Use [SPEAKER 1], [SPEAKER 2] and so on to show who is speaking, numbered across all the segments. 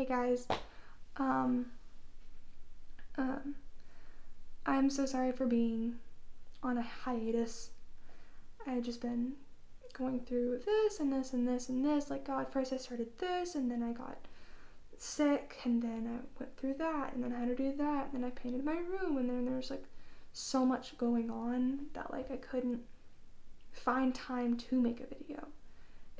[SPEAKER 1] Hey guys. Um um I'm so sorry for being on a hiatus. I had just been going through this and this and this and this. Like God, first I started this and then I got sick and then I went through that and then I had to do that and then I painted my room and then there was like so much going on that like I couldn't find time to make a video.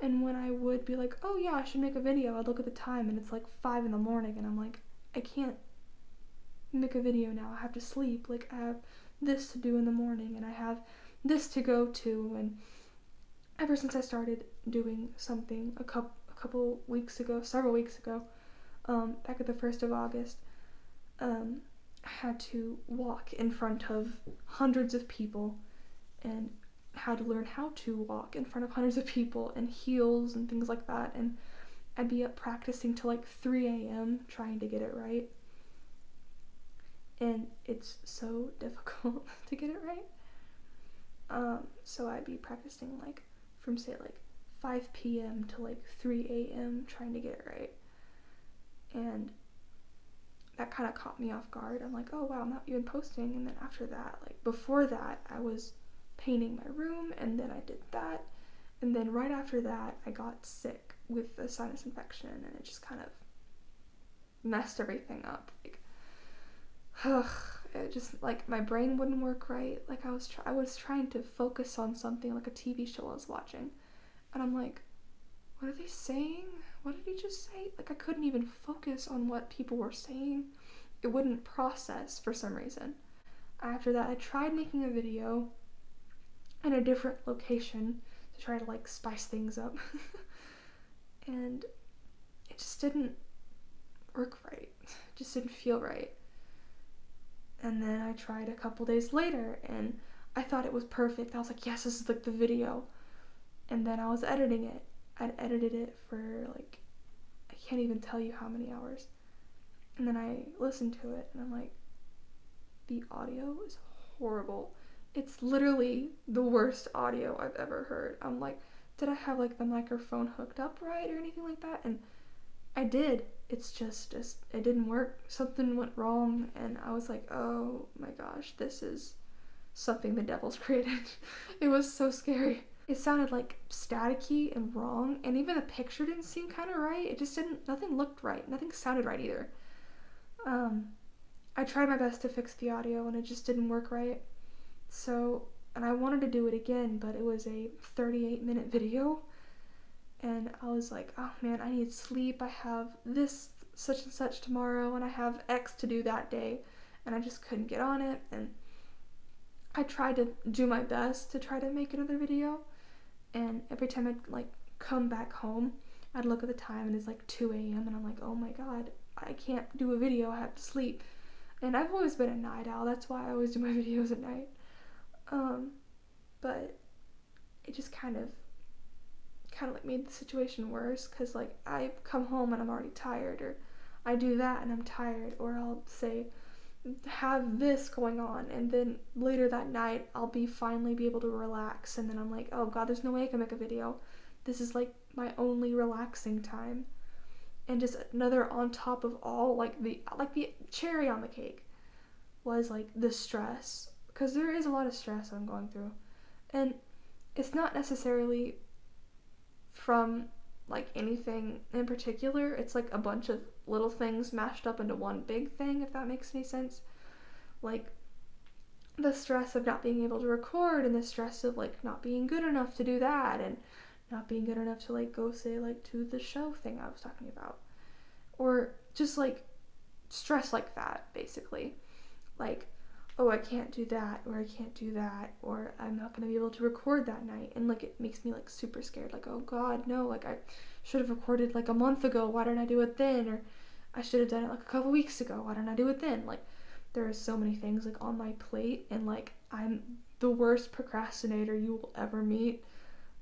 [SPEAKER 1] And when I would be like, oh yeah, I should make a video, I'd look at the time and it's like five in the morning and I'm like, I can't make a video now. I have to sleep. Like I have this to do in the morning and I have this to go to and ever since I started doing something a couple a couple weeks ago, several weeks ago, um, back at the first of August, um, I had to walk in front of hundreds of people and had to learn how to walk in front of hundreds of people and heels and things like that and I'd be up practicing till like 3 a.m. trying to get it right. And it's so difficult to get it right. Um, so I'd be practicing like from say like 5 p.m. to like 3 a.m. trying to get it right. And that kind of caught me off guard. I'm like, oh wow, I'm not even posting. And then after that, like before that, I was painting my room and then I did that. And then right after that, I got sick with a sinus infection and it just kind of messed everything up. Like, ugh, it just like my brain wouldn't work right. Like I was I was trying to focus on something like a TV show I was watching, and I'm like, what are they saying? What did he just say? Like I couldn't even focus on what people were saying. It wouldn't process for some reason. After that, I tried making a video in a different location to try to like spice things up. and it just didn't work right. It just didn't feel right. And then I tried a couple days later and I thought it was perfect. I was like, yes, this is like the video. And then I was editing it. I'd edited it for like, I can't even tell you how many hours. And then I listened to it and I'm like, the audio is horrible. It's literally the worst audio I've ever heard. I'm like, did I have like the microphone hooked up right or anything like that? And I did. It's just, just it didn't work. Something went wrong, and I was like, oh my gosh, this is something the devil's created. it was so scary. It sounded like staticky and wrong, and even the picture didn't seem kind of right. It just didn't. Nothing looked right. Nothing sounded right either. Um, I tried my best to fix the audio, and it just didn't work right. So, and I wanted to do it again, but it was a 38 minute video and I was like, oh man, I need sleep. I have this such and such tomorrow, and I have X to do that day, and I just couldn't get on it. And I tried to do my best to try to make another video, and every time I'd like come back home, I'd look at the time and it's like 2 a.m. and I'm like, oh my god, I can't do a video. I have to sleep. And I've always been a night owl. That's why I always do my videos at night. Um, but it just kind of kind of like made the situation worse because like I come home and I'm already tired, or I do that and I'm tired, or I'll say have this going on and then later that night I'll be finally be able to relax and then I'm like, oh god, there's no way I can make a video. This is like my only relaxing time. And just another on top of all like the like the cherry on the cake was like the stress because there is a lot of stress I'm going through. And it's not necessarily from like anything in particular. It's like a bunch of little things mashed up into one big thing, if that makes any sense. Like the stress of not being able to record and the stress of like not being good enough to do that and not being good enough to like go say like to the show thing I was talking about. Or just like stress like that basically. Like oh, I can't do that, or I can't do that, or I'm not gonna be able to record that night. And like, it makes me like super scared. Like, oh God, no, like I should have recorded like a month ago. Why didn't I do it then? Or I should have done it like a couple weeks ago. Why didn't I do it then? Like, there are so many things like on my plate, and like, I'm the worst procrastinator you will ever meet.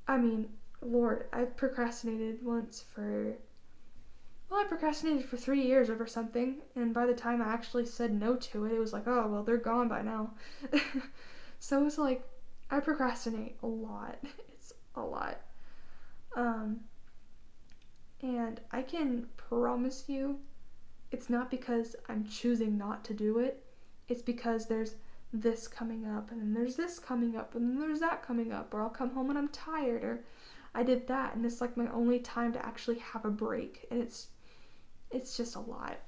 [SPEAKER 1] I mean, Lord, I've procrastinated once for well, I procrastinated for three years over something, and by the time I actually said no to it, it was like, oh, well, they're gone by now. so it's like, I procrastinate a lot. It's a lot. Um, And I can promise you it's not because I'm choosing not to do it. It's because there's this coming up and then there's this coming up and then there's that coming up or I'll come home and I'm tired or I did that and it's like my only time to actually have a break and it's it's just a lot.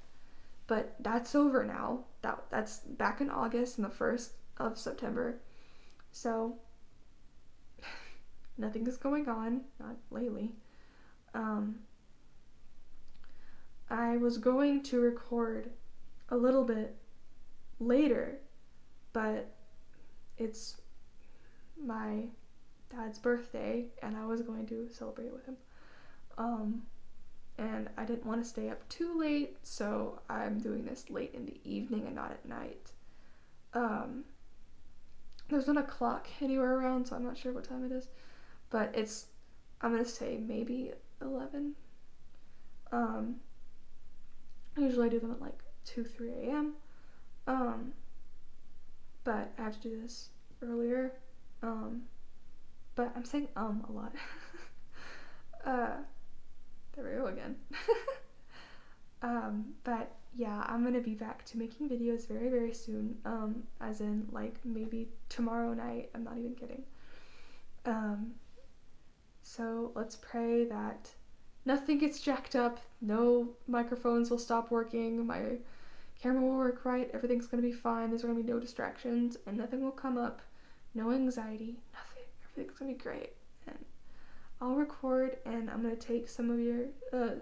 [SPEAKER 1] But that's over now. That that's back in August and the 1st of September. So nothing is going on, not lately. Um I was going to record a little bit later, but it's my dad's birthday and I was going to celebrate with him. Um, and I didn't want to stay up too late, so I'm doing this late in the evening and not at night. Um, there's not a clock anywhere around, so I'm not sure what time it is, but it's, I'm gonna say maybe 11. Um, Usually I do them at like 2, 3 a.m. Um, but I have to do this earlier. Um, but I'm saying um a lot. uh, again. um, but yeah, I'm gonna be back to making videos very, very soon. Um, as in like maybe tomorrow night. I'm not even kidding. Um, so let's pray that nothing gets jacked up, no microphones will stop working, my camera will work right, everything's gonna be fine, there's gonna be no distractions, and nothing will come up, no anxiety, nothing, everything's gonna be great. And I'll record and I'm gonna take some of your uh,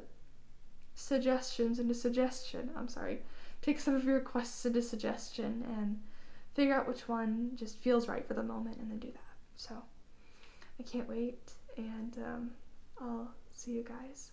[SPEAKER 1] suggestions into suggestion. I'm sorry, take some of your requests into suggestion and figure out which one just feels right for the moment and then do that. So I can't wait and um, I'll see you guys